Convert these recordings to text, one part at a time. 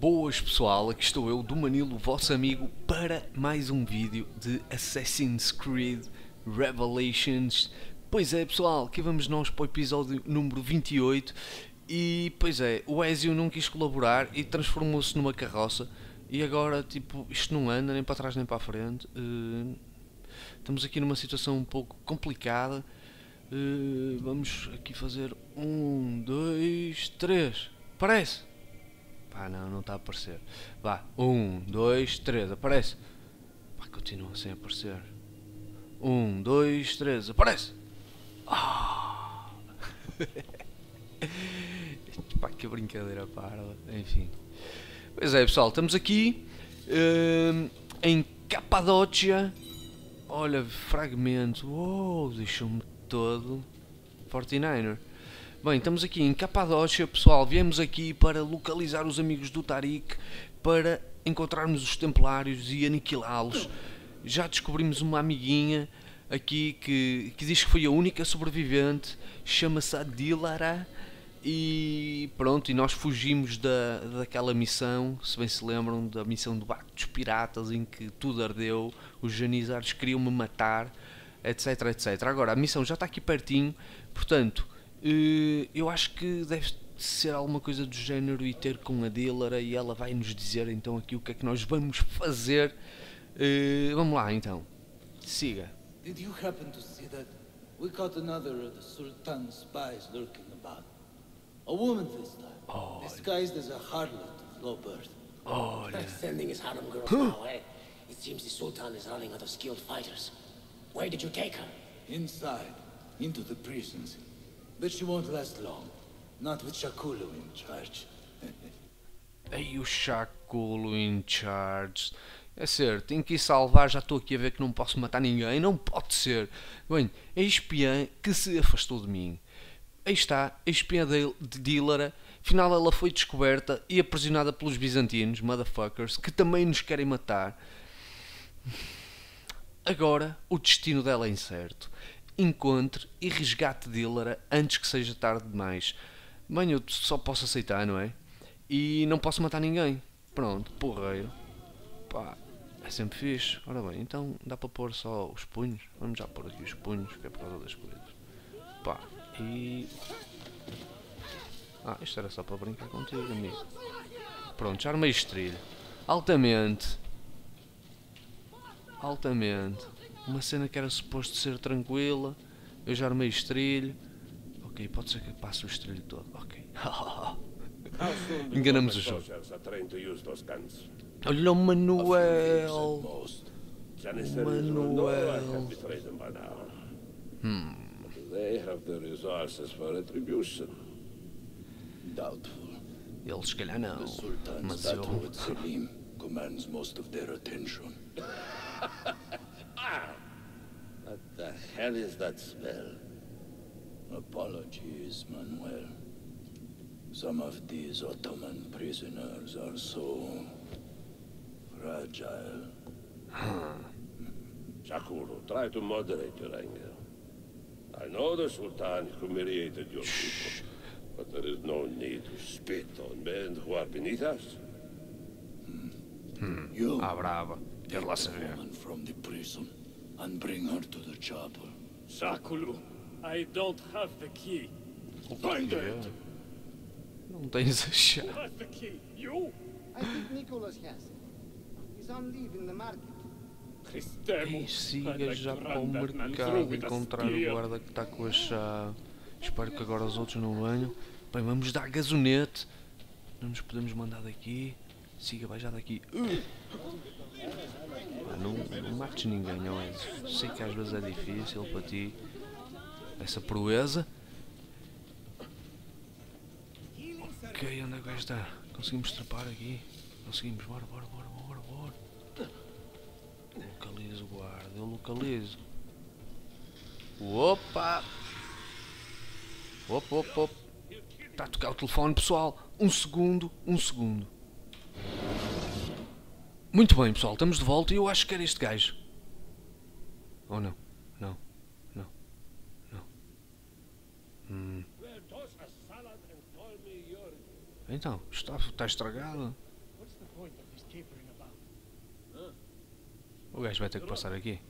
Boas pessoal, aqui estou eu do Manilo, vosso amigo, para mais um vídeo de Assassin's Creed Revelations. Pois é pessoal, aqui vamos nós para o episódio número 28 e pois é, o Ezio não quis colaborar e transformou-se numa carroça e agora tipo, isto não anda nem para trás nem para a frente. Uh, estamos aqui numa situação um pouco complicada. Uh, vamos aqui fazer um, dois, três. Parece! Pá, não, não está a aparecer. Vá, um, dois, três, aparece. Pá, continua sem aparecer. Um, dois, três, aparece. Ah! Pá, que brincadeira parda. Enfim. Pois é, pessoal, estamos aqui uh, em Capadócia. Olha, fragmento. Uou, deixou-me todo 49er. Bem, estamos aqui em Capadócia, pessoal. Viemos aqui para localizar os amigos do Tariq, para encontrarmos os Templários e aniquilá-los. Já descobrimos uma amiguinha aqui que, que diz que foi a única sobrevivente, chama-se Adilara. E pronto, e nós fugimos da, daquela missão, se bem se lembram, da missão do barco dos piratas em que tudo ardeu, os janizares queriam me matar, etc, etc. Agora, a missão já está aqui pertinho, portanto, eu acho que deve ser alguma coisa do género e ter com a dealer e ela vai nos dizer então aqui o que é que nós vamos fazer. Uh, vamos lá então. Siga. Did you happen to see that? We caught another of the Sultan's spies lurking about. A woman this time, oh. disguised as a harlot of low birth. Oh, yeah. Sending his harem girls now, eh? It seems the Sultan is running out of skilled fighters. Where did you take her? Inside, into the prisons. But she won't last long. Not with Shakulu in charge. Ei, o Shakulo in charge. É ser, tenho que ir salvar, já estou aqui a ver que não posso matar ninguém. Não pode ser. Bem, a espiã que se afastou de mim. Aí está, a espiã de Dílara. Afinal, ela foi descoberta e aprisionada pelos bizantinos, motherfuckers, que também nos querem matar. Agora, o destino dela é incerto encontre e resgate Dillara antes que seja tarde demais. Bem, eu só posso aceitar, não é? E não posso matar ninguém. Pronto, porreiro. Pá, é sempre fixe. Ora bem, então dá para pôr só os punhos. Vamos já pôr aqui os punhos, que é por causa das coisas. Pá, e... Ah, isto era só para brincar contigo, amigo. Pronto, já armei estrilho. Altamente. Altamente. Uma cena que era suposto ser tranquila. Eu já armei estrilho. Ok, pode ser que passe o estrilho todo. Ok. Enganamos o jogo. Olha o Manuel. Manuel. For retribution. Doubtful. Eles se calhar não. Mas eu... Commands most of their attention. What the hell is that smell? Apologies, Manuel. Some of these Ottoman prisoners are so... fragile. Ah. Shakuro, try to moderate your anger. I know the Sultan humiliated your people, but there is no need to spit on men who are beneath us. And bring her to the chapel. Shakulu, I don't have the key. Find it! Não tens a chave. Who has the key? You? I think Nicholas has it. He's on leave in the market. E siga já para o mercado encontrar o guarda que está com a chave. Espero que agora os outros não venham. Bem, vamos dar gasonete. Não nos podemos mandar daqui. Siga, vai já daqui. Uh! não, não mates ninguém, não é? Sei que às vezes é difícil para ti essa proeza. Ok, onde é que vai estar? Conseguimos trepar aqui? Conseguimos, bora, bora, bora, bora, bora. Localizo, guarda, eu localizo. Opa! Opa, opa, opa. Está a tocar o telefone, pessoal. Um segundo, um segundo. Muito bem, pessoal, estamos de volta e eu acho que era este gajo. Ou oh, não? Não. Não. Não. Hum. Então, está, está estragado. O gajo vai ter que passar aqui.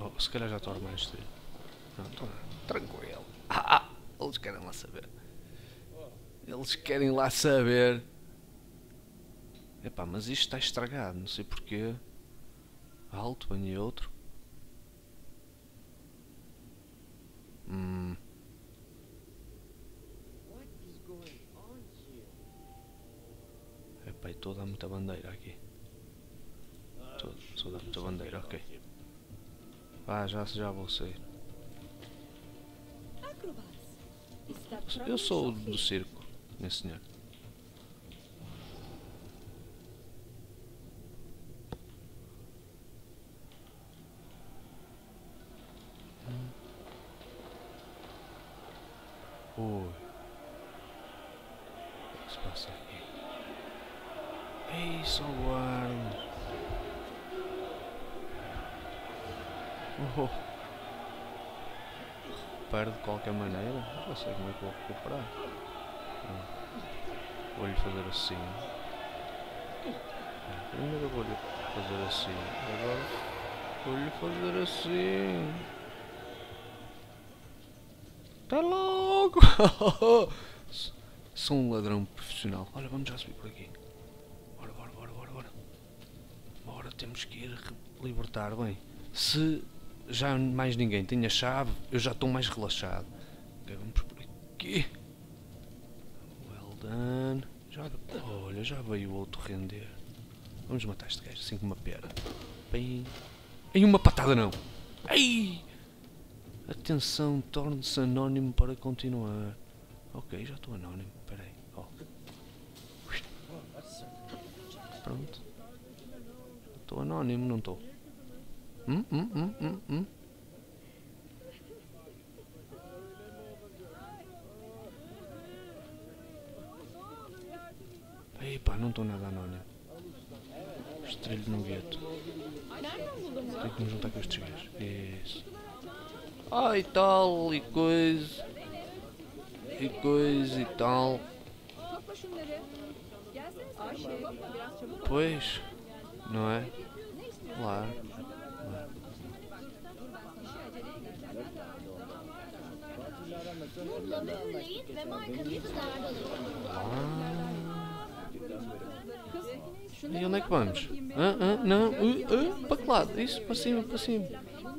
Oh, se calhar já estou mais estranho. Não, estou tranquilo. Ah, ah, eles querem lá saber. Eles querem lá saber. Epá, mas isto está estragado, não sei porquê. Alto, banhei outro. Hum. Epá, e estou a dar muita bandeira aqui. Estou a dar muita bandeira, ok. Ah, já, já vou sair. Eu sou do circo, minha senhora. Ui. O que se passa aqui? Ei, são guardas. Oh. Perde de qualquer maneira. Já sei como é que vou recuperar. Hum. Vou-lhe fazer assim. Primeiro vou-lhe fazer assim. Agora vou-lhe fazer assim. Tá logo! Sou um ladrão profissional. Olha, vamos já subir por aqui. Bora, bora, bora, bora, bora. Bora, temos que ir libertar. Bem, se já mais ninguém tem a chave, eu já estou mais relaxado. Vamos por aqui. Done. Já, olha, já veio o outro render. Vamos matar este gajo assim com uma pera. Bem. Em uma patada não! Ai! Atenção, torne-se anónimo para continuar. Ok, já estou anónimo. Espera aí. Oh. Pronto. Estou anónimo, não estou. Hum, hum, hum, hum, hum. Ei pá, não estou nada anónimo. Estrelho no gueto. Tenho que me juntar com estes gajos. Isso. Ah, e tal, e coisa. E coisa e tal. Pois, não é? Claro. claro. E onde é que vamos? Ah, ah, não, uh, uh, para que lado? Isso, para cima, para cima.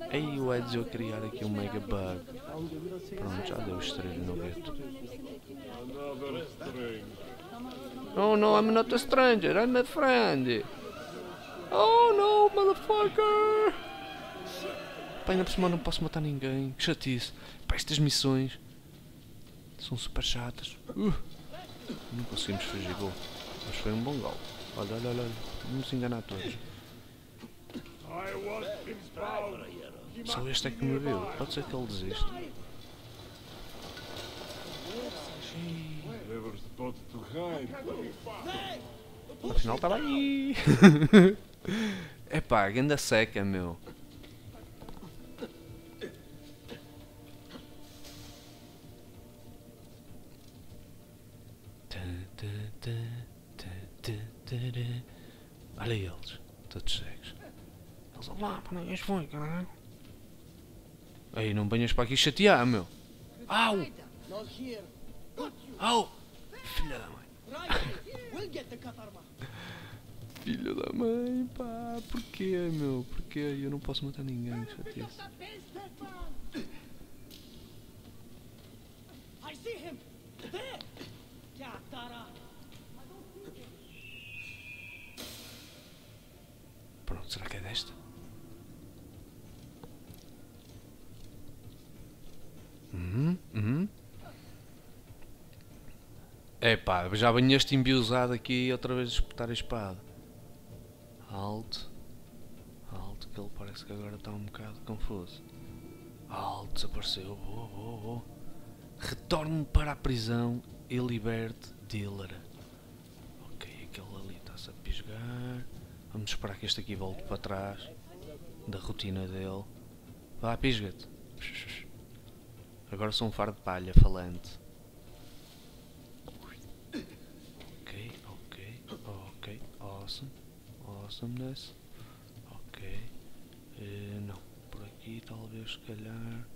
Aí o Ezio a criar aqui um mega bug. Pronto, já deu estrela no gueto. Oh no, I'm not a stranger, I'm a friend. Oh no, motherfucker! Pá, ainda por cima não posso matar ninguém. Que chatice. Pá, estas missões são super chatas. Uh, não conseguimos fugir gol. Mas foi um bom gol. Olha, olha, olha. Vamos enganar todos. Só este é que me viu. Pode ser que ele desista. Afinal estava aí. É pá, ganda seca, meu. Olha eles, todos cegos. Eles lá, para ninguém foi, caralho. Ei, não venhas para aqui chatear, meu. Au! Au! Filha da mãe. Filha da mãe, pá. Porquê, meu? Porquê? Eu não posso matar ninguém, chatice. I see him! There! Ya tara! Desta? Uhum, uhum. Epá, já venho este embiusado aqui outra vez espetar a espada. Alto. Alto, que ele parece que agora está um bocado confuso. Alto, desapareceu. Boa, boa, boa. Retorne para a prisão e liberte Dealer. Ok, aquele ali está-se a pisgar. Vamos esperar que este aqui volte para trás. Da rotina dele. Vá, pisga-te. Agora sou um faro de palha falante. Ok, ok, ok, awesome. Awesomeness. Ok. Eh, não. Por aqui talvez se calhar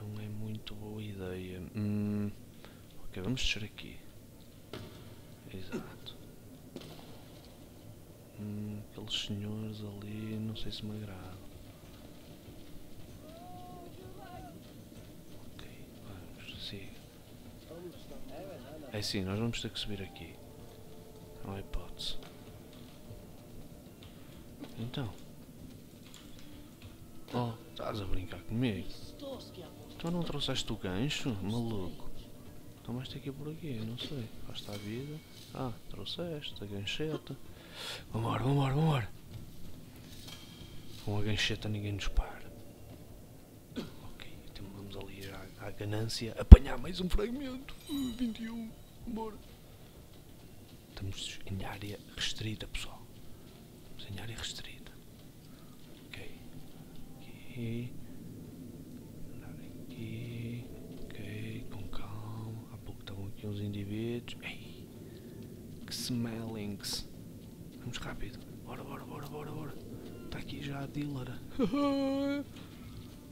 não é muito boa ideia. Hum, ok, vamos descer aqui. Exato. Hum, aqueles senhores ali, não sei se me agrada. Ok, vamos, siga. É sim, nós vamos ter que subir aqui. Não há hipótese. Então. Oh, estás a brincar comigo? Tu não trouxeste o gancho, maluco? Então ter que ir por aqui, não sei. Basta a vida. Ah, trouxeste a gancheta. Vambora, vambora, vambora. Com a gancheta ninguém nos para. Ok, então vamos ali à, à ganância. Apanhar mais um fragmento. Uh, 21. Vambora. Estamos em área restrita, pessoal. Estamos em área restrita. Ok. Aqui. Andar aqui. Ok, com calma. Há pouco estavam aqui uns indivíduos. Ei! Que smellings! Vamos rápido. Bora, bora, bora, bora, bora. Está aqui já a dealer.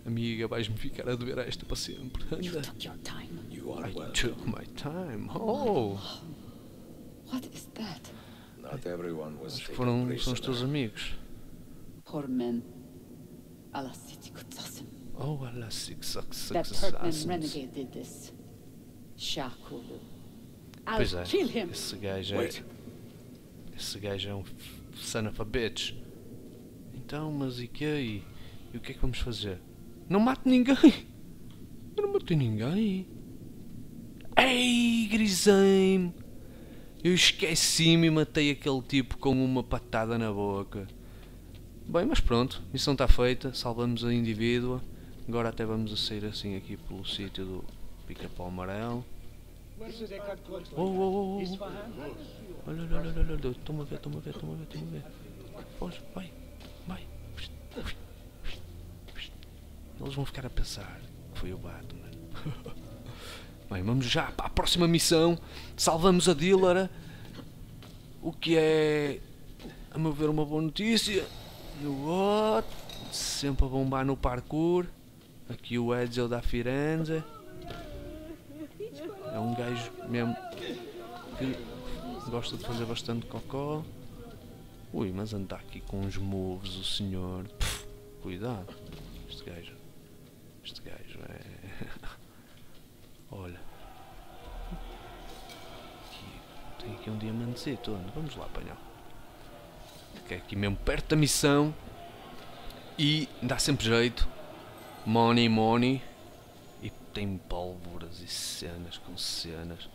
Amiga, vais-me ficar a dever esta para sempre. You Anda. took your time. You are I welcome. took my time. Oh! What is that? Not everyone was Acho que taken foram, são os teus amigos. Poor men. Oh, six, That assassins. renegade did this. Shakulu. I'll Pois é, kill him. esse gajo é. Wait. Esse gajo é um son of a bitch. Então, mas e que e, e o que é que vamos fazer? Não mate ninguém! Eu não matei ninguém! Ei, grisei-me! Eu esqueci-me e matei aquele tipo com uma patada na boca. Bem, mas pronto, missão está feita, salvamos a indivídua. Agora até vamos a sair assim aqui pelo sítio do pica-pau amarelo. Oh, oh, oh, oh. Olha, olha, olha, olha, olha, toma ver, toma ver, toma ver, toma ver. Foge, vai, vai. Eles vão ficar a pensar que foi o Batman. Bem, vamos já para a próxima missão. Salvamos a Dílara. O que é, a meu ver, uma boa notícia. No what? Sempre a bombar no parkour. Aqui o Ezio da Firenze. É um gajo mesmo que gosta de fazer bastante cocó. Ui, mas anda aqui com uns moves o senhor. Pff, cuidado. Este gajo. Este gajo é. Olha. Tem aqui um diamantezito. Anda, Vamos lá apanhar. Que é aqui mesmo perto da missão. E dá sempre jeito. Money, money. E tem pólvoras e cenas com cenas.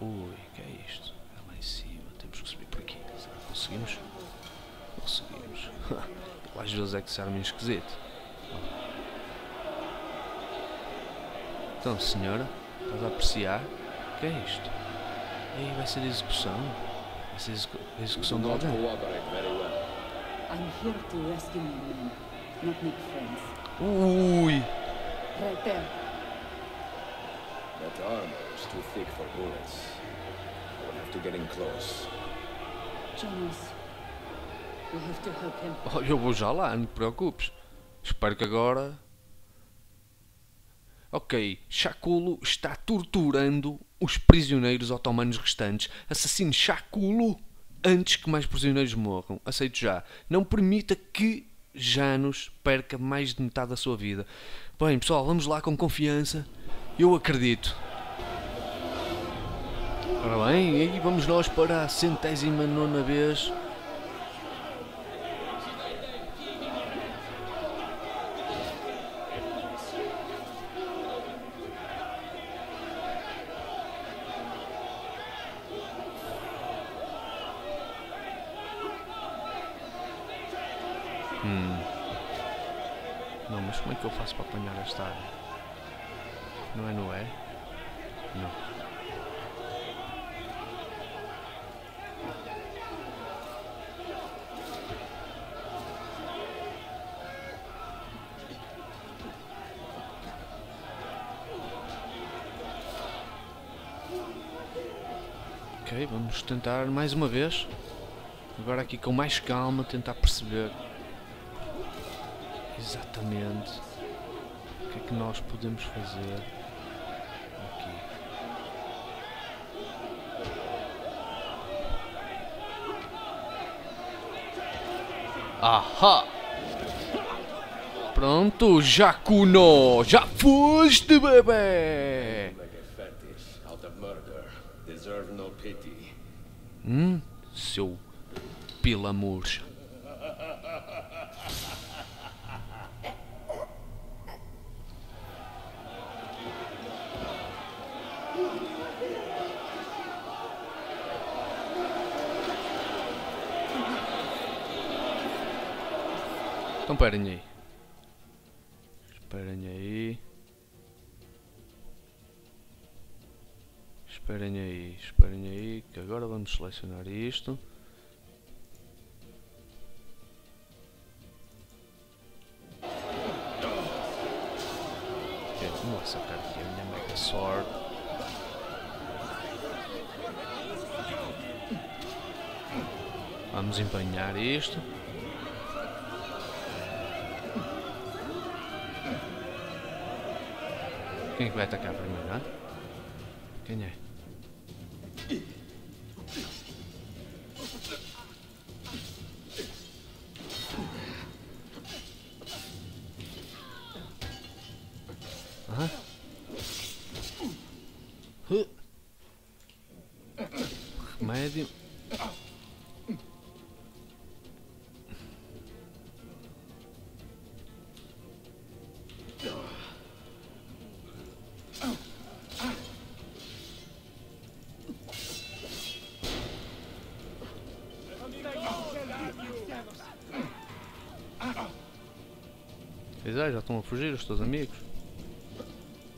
Ui, que é isto? É lá em cima, temos que subir por aqui. Será que conseguimos? Conseguimos. Às vezes é que se arma esquisito. Então, senhora, estás a apreciar? O que é isto? Ei, vai ser execução? Vai ser a execução de alguém? I'm here to rescue my men, not make friends. Ui! Right there. That armor is too thick for bullets. I will have to get in close. Jonas, we have to help him. Oh, eu vou já lá, não te preocupes. Espero que agora. Ok, Shakulo está torturando os prisioneiros otomanos restantes. Assassine Shakulo antes que mais prisioneiros morram. Aceito já. Não permita que Janos perca mais de metade da sua vida. Bem, pessoal, vamos lá com confiança. Eu acredito. Ora bem, e vamos nós para a centésima nona vez. Não, mas como é que eu faço para apanhar esta área? Não é no é? Não. Ok, vamos tentar mais uma vez. Agora aqui com mais calma tentar perceber exatamente o que é que nós podemos fazer aqui. Aha! Pronto, Jacuno! Já foste, bebê! Make a fetish out of murder. Deserve no pity. Hum? Seu pila murcha. Então parem aí. Esperem aí. Esperem aí, esperem aí, que agora vamos selecionar isto. Ok, vamos lá sacar aqui a minha Mega Sword. Vamos empenhar isto. Quem é que vai atacar primeiro, hã? Quem é? Pois é, já estão a fugir os teus amigos.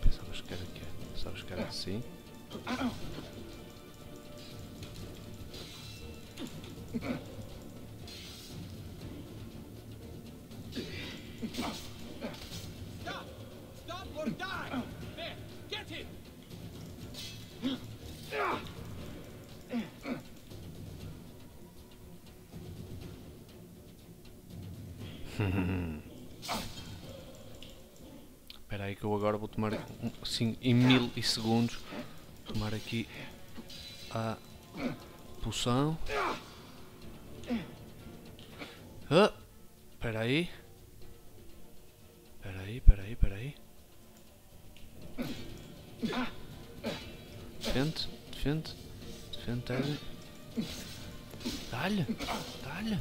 Pensavas que era que Pensavas que era assim? Assim em milissegundos tomar aqui a poção. Ah, espera aí. Espera aí, espera aí, espera aí. Defende, defende, defende. Dá-lhe, dá-lhe.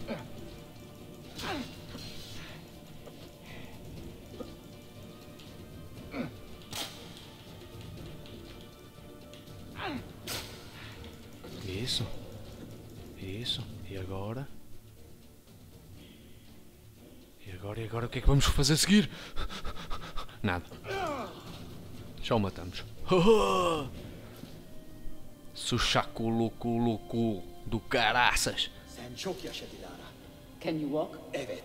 Agora? O que é que vamos fazer a seguir? Nada. Já o matamos. Sushakuluku do caraças. Sen çok yaşa Dilara. Can you walk? Evet.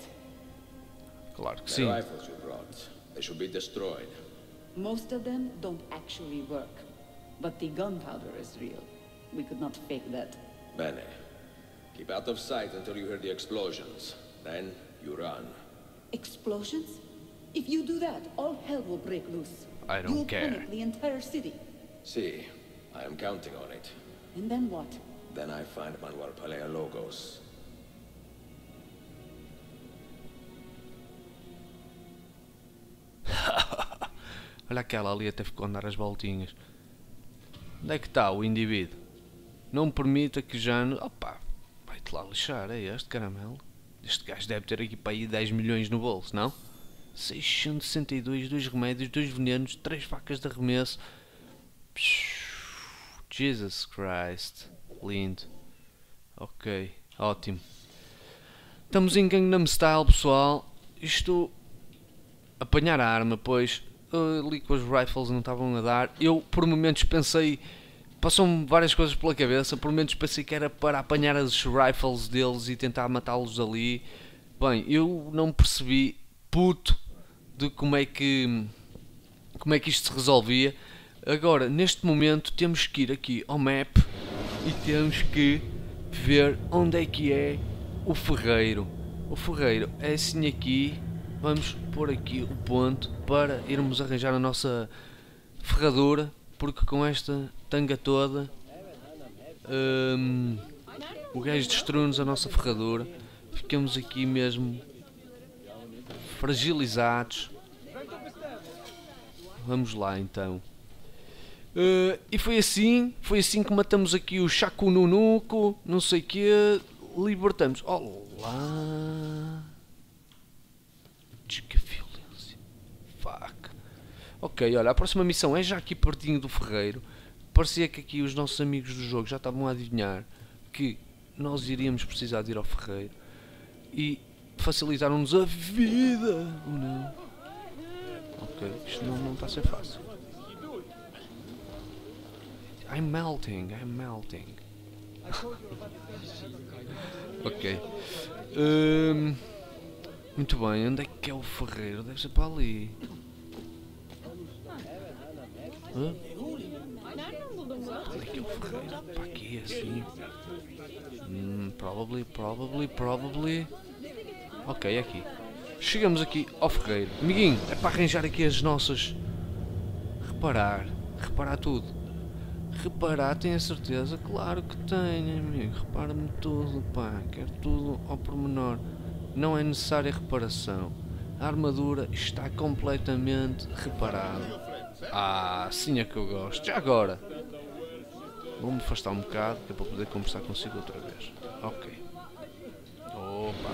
Claro que The sim. rifles you brought. They should be destroyed. Most of them don't actually work. But the gunpowder is real. We could not fake that. Bene. Keep out of sight until you hear the explosions. Then you run. Explosions? If you do that, all hell will break loose. I don't You'll care. panic the entire city. See, I am counting on it. And then what? Then I find Manuel Paleologos. Olha aquela ali até ficou a andar as voltinhas. Onde é que está o indivíduo? Não permita que já... no- Opa, vai-te lá lixar, é este caramelo? Este gajo deve ter aqui para aí 10 milhões no bolso, não? 662, dois remédios, dois venenos, três facas de arremesso. Jesus Christ. Lindo. Ok, ótimo. Estamos em Gangnam Style, pessoal. Isto apanhar a arma, pois uh, ali com os rifles não estavam a dar. Eu por momentos pensei, passou-me várias coisas pela cabeça, por momentos pensei que era para apanhar as rifles deles e tentar matá-los ali. Bem, eu não percebi puto de como é que como é que isto se resolvia. Agora, neste momento, temos que ir aqui ao map e temos que ver onde é que é o ferreiro. O ferreiro é assim aqui. Vamos pôr aqui o ponto para irmos arranjar a nossa ferradura, porque com esta tanga toda hum, o gajo destruiu-nos a nossa ferradura. Ficamos aqui mesmo fragilizados. Vamos lá então. Uh, e foi assim, foi assim que matamos aqui o Chacununuco, não sei o que, libertamos. Olá! Que violência. Fuck. Ok, olha, a próxima missão é já aqui pertinho do ferreiro. Parecia que aqui os nossos amigos do jogo já estavam a adivinhar que nós iríamos precisar de ir ao ferreiro. E facilitaram-nos a vida, ou não? Ok, isto não, não está a ser fácil. I'm melting, I'm melting. ok. Hum, muito bem, onde é que é o ferreiro? Deve ser para ali. Hã? Onde é que é o ferreiro? Para aqui, assim. Hum, probably, probably, probably. Ok, é aqui. Chegamos aqui ao ferreiro. Amiguinho, é para arranjar aqui as nossas. Reparar. Reparar tudo. Reparar, tenho a certeza? Claro que tenho, amigo. Repara-me tudo, pá. Quero tudo ao pormenor. Não é necessária reparação. A armadura está completamente reparada. Ah, assim é que eu gosto. Já agora. Vou-me afastar um bocado que é para poder conversar consigo outra vez. Ok. Opa.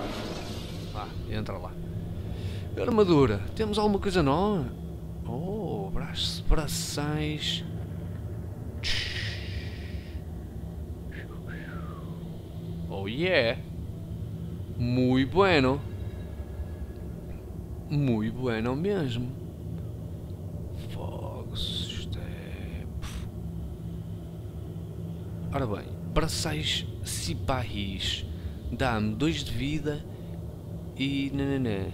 Vá, entra lá. Armadura. Temos alguma coisa nova? Oh, braços, braçais. Oh yeah. Muy bueno. Muy bueno mesmo. Fogos. Isto é... Ora bem, braçais ciparris. Dá-me 2 de vida e nananã.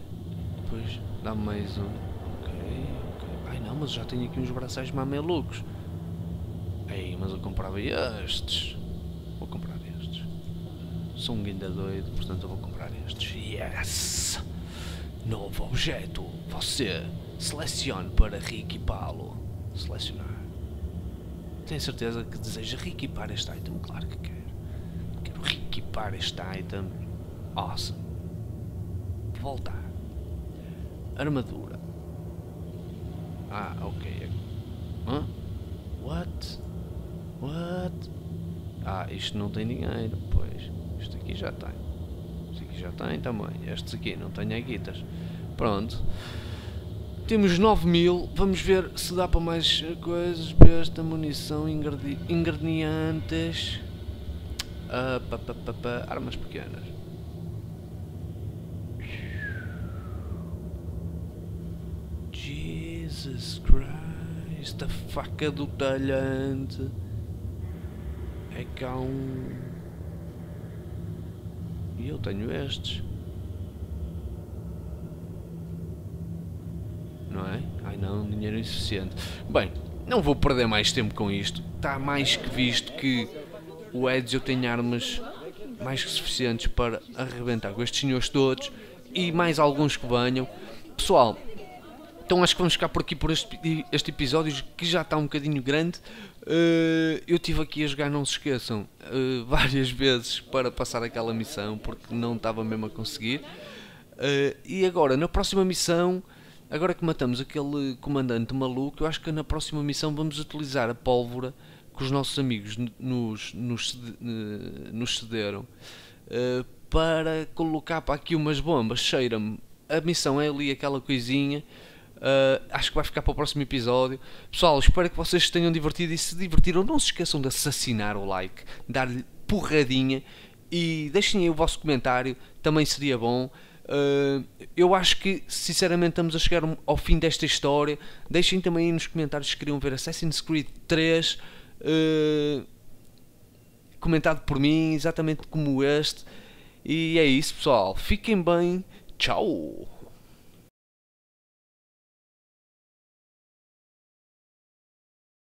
Depois dá-me mais um. Ok, ok. Ai não, mas já tenho aqui uns braçais mamelucos. Ei, mas eu comprava estes. Vou comprar estes. Sou um guinda doido, portanto eu vou comprar estes. Yes! Novo objeto. Você selecione para reequipá-lo. Selecionar. Tenho certeza que deseja reequipar este item? Claro que quero. Quero reequipar este item. Awesome. Voltar. Armadura. Ah, ok. Hã? What? What? Ah, isto não tem dinheiro. Pois. Isto aqui já tem. Isto aqui já tem também. Estes aqui não têm guitas. Pronto. Temos 9 mil. Vamos ver se dá para mais coisas. Besta, munição, ingredi ingredientes. Ah, pa, pa, pa, pa, armas pequenas. Jesus Christ. A faca do talhante. É cá um. E eu tenho estes. Não é? Ai não, dinheiro insuficiente. Bem, não vou perder mais tempo com isto. Está mais que visto que o Ezio tem armas mais que suficientes para arrebentar com estes senhores todos e mais alguns que venham. Pessoal, então acho que vamos ficar por aqui por este, este episódio que já está um bocadinho grande. Uh, eu estive aqui a jogar, não se esqueçam, uh, várias vezes para passar aquela missão porque não estava mesmo a conseguir. Uh, e agora, na próxima missão, agora que matamos aquele comandante maluco, eu acho que na próxima missão vamos utilizar a pólvora que os nossos amigos nos, nos, nos cederam para colocar para aqui umas bombas. Cheira-me. A missão é ali aquela coisinha. Uh, acho que vai ficar para o próximo episódio. Pessoal, espero que vocês tenham divertido e se divertiram, não se esqueçam de assassinar o like, dar-lhe porradinha e deixem aí o vosso comentário, também seria bom. Uh, eu acho que, sinceramente, estamos a chegar ao fim desta história. Deixem também aí nos comentários se queriam ver Assassin's Creed 3 uh, comentado por mim, exatamente como este. E é isso, pessoal. Fiquem bem. Tchau.